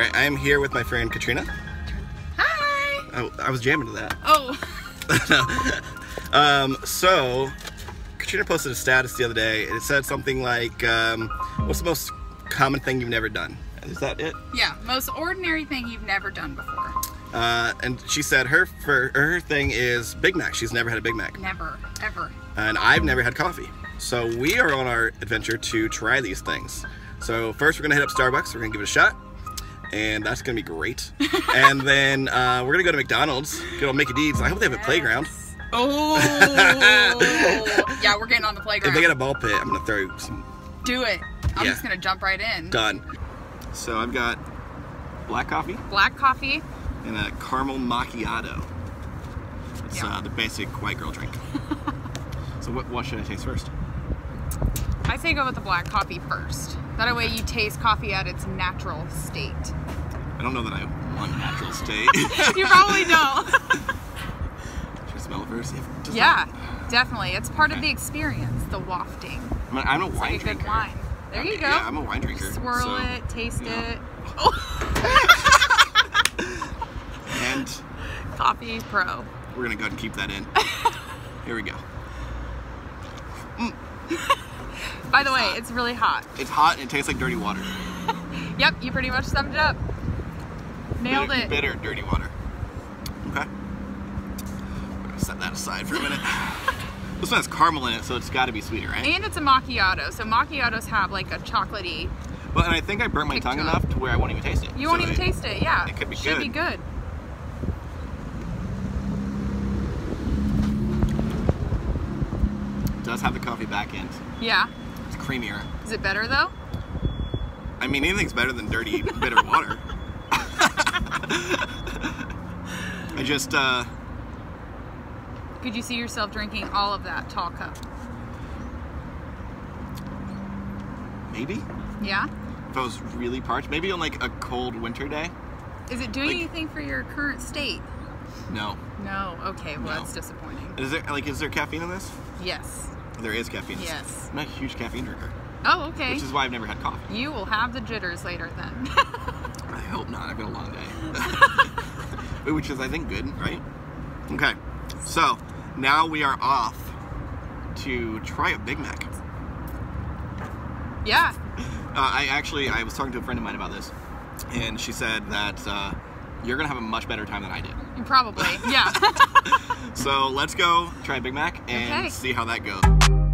All right, I am here with my friend Catrina. Hi. Oh, I was jamming to that. Oh. um, so, Catrina posted a status the other day, and it said something like, um, "What's the most common thing you've never done?" Is that it? Yeah. Most ordinary thing you've never done before. Uh, and she said her for her thing is Big Mac. She's never had a Big Mac, Never. Ever. and I've never had coffee. So we are on our adventure to try these things. So first, we're gonna hit up Starbucks. We're gonna give it a shot, and that's gonna be great. and then uh, we're gonna go to McDonald's, get on Mickey D's. I hope they have a playground. Oh. yeah, we're getting on the playground. If they get a ball pit, I'm gonna throw some Do it. I'm Yeah. just gonna jump right in. done. So I've got black coffee Black coffee. and a caramel macchiato. It's Yeah. uh, the basic white girl drink. so what, what should I taste first? I say go with the black coffee first. That way you taste coffee at its natural state. I don't know that I want natural state. You probably don't. should I smell it first? Does yeah, definitely. It's part of the experience, the wafting. I'm a, I'm a It's wine like a drinker. good wine. There you go. Yeah, I'm a wine drinker. Swirl so- it, taste it. And Coffee pro. we're gonna go ahead and keep that in. Here we go. Mm. By the way, it's really hot. It's hot and it tastes like dirty water. Yep, you pretty much summed it up. Nailed bitter, it. Bitter, dirty water. Okay. We're gonna set that aside for a minute. this one has caramel in it, so it's got to be sweeter, right? And it's a macchiato, so macchiatos have like a chocolatey. Well, and I think I burnt my tongue to enough to where I won't even taste it. You won't even it- taste it. Yeah, it could be good. Should good. be good. It does have the coffee back end. Yeah. Creamier. Is it better though? I mean, anything's better than dirty, bitter water. I just, uh, Could you see yourself drinking all of that tall cup? maybe Yeah. if I was really parched, maybe on like a cold winter day. Is it doing Like- anything for your current state? No. No. Okay. Well, No. that's disappointing. Is there like is there caffeine in this? Yes. There is caffeine. Yes. I'm not a huge caffeine drinker, Oh, okay. which is why I've never had coffee. You will have the jitters later then. I hope not. I've been a long day. Which is, I think, good, right? Okay. So now we are off to try a Big Mac. yeah. Uh, I actually, I was talking to a friend of mine about this, and she said that uh, you're gonna have a much better time than I did. Probably. Yeah. So let's go try a Big Mac and Okay. see how that goes.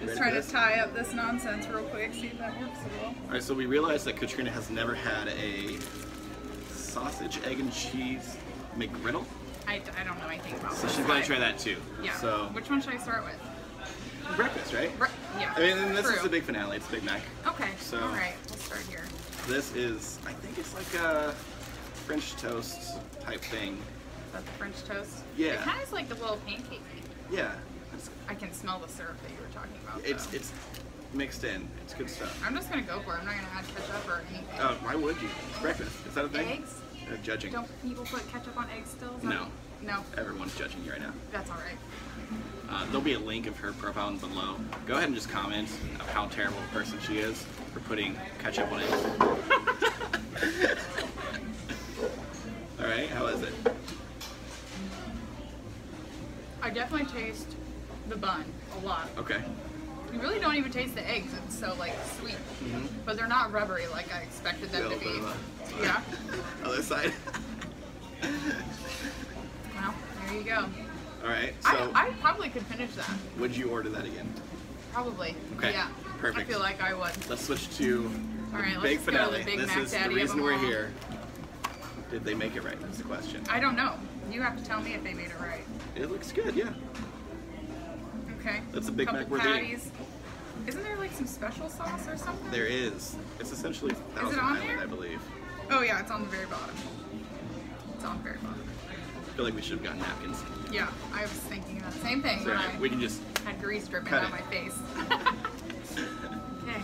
Just trying to tie up this nonsense real quick. See if that works a little. All right. So we realized that Catrina has never had a sausage, egg, and cheese McGriddle. I, I don't know anything about So she's gonna try that too. Yeah. So Which one should I start with? breakfast, right? Bre- yeah. I mean, this is True. the big finale. It's Big Mac. Okay. so- All right. We'll start here. This is, I think it's like a French toast type thing. Is that the French toast? Yeah. It kind of is like the little pancake. Yeah. I can smell the syrup that you were talking about. it's, though. it's mixed in. It's good stuff. I'm just gonna go for it. I'm not gonna add ketchup or anything. Oh, why would you? It's breakfast. Is that a thing? Eggs? Uh, judging. Don't people put ketchup on eggs still? No. No. Everyone's judging you right now. That's all right. Uh, there'll be a link of her profile below. Go ahead and just comment of how terrible a person she is for putting ketchup on eggs. All right, how is it? I definitely taste the bun a lot. Okay. You really don't even taste the eggs. It's so like sweet, mm-hmm. but they're not rubbery like I expected them to be. Yeah. Other side. Well, there you go. All right. So, I, I probably could finish that. would you order that again? Probably. Okay, Yeah. perfect. I feel like I would. Let's switch to All right, big just go to the finale. Big this Mac is Daddy the reason we're all. here. Did they make it right? That's the question. I don't know. You have to tell me if they made it right. It looks good, yeah. Okay. That's the Big Mac we're eating. Isn't there like some special sauce or something? There is. It's essentially Thousand on Island, there? I believe. Oh yeah, it's on the very bottom. It's on the very bottom. I feel like we should have gotten napkins. Yeah, I was thinking that same thing So when yeah, I we can just. had grease dripping down it. my face. okay.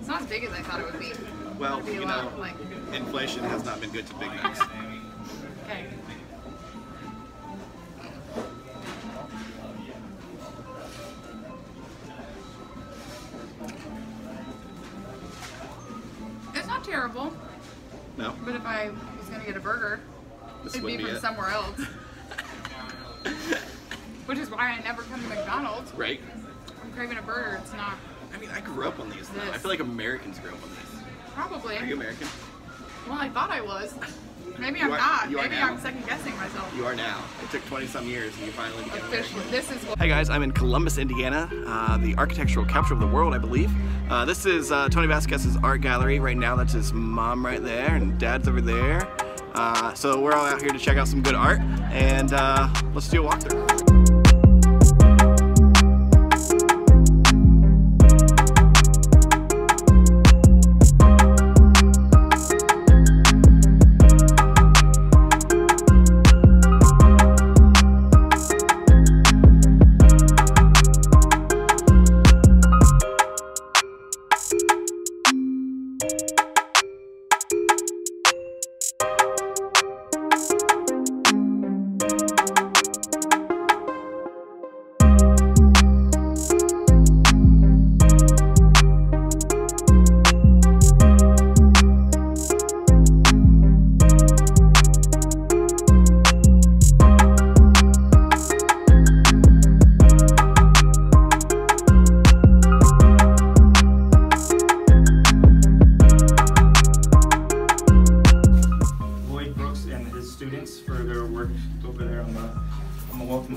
It's not as big as I thought it would be. Well, be you lot, know, like inflation has not been good to Big Macs. No, but if I was gonna get a burger, this it'd be be from it. somewhere else. Which is why I never come to McDonald's. Right? I'm craving a burger. It's not I mean, I grew up on these. Though. I feel like Americans grew up on these. probably. Are you American? Well, I thought I was. Maybe You I'm are- not. Maybe. I'm second guessing myself. You are now. It took 20 some years and you finally became American. Officially, this is what. Hi guys, I'm in Columbus, Indiana, uh, the architectural capital of the world, I believe. Uh, this is uh, Tony Vasquez's art gallery right now. That's his mom right there, and dad's over there. Uh, so we're all out here to check out some good art, and uh, let's do a walkthrough.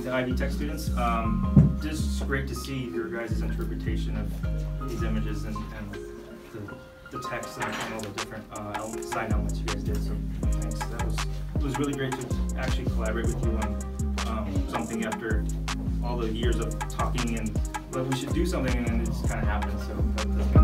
Ivy Tech students. Um, just great to see your guys' interpretation of these images and, and the, the text and, all the different uh, design elements you guys did. So thanks. That was it was really great to actually collaborate with you on um, something after all the years of talking and well, we should do something and it just kind of happened. So that,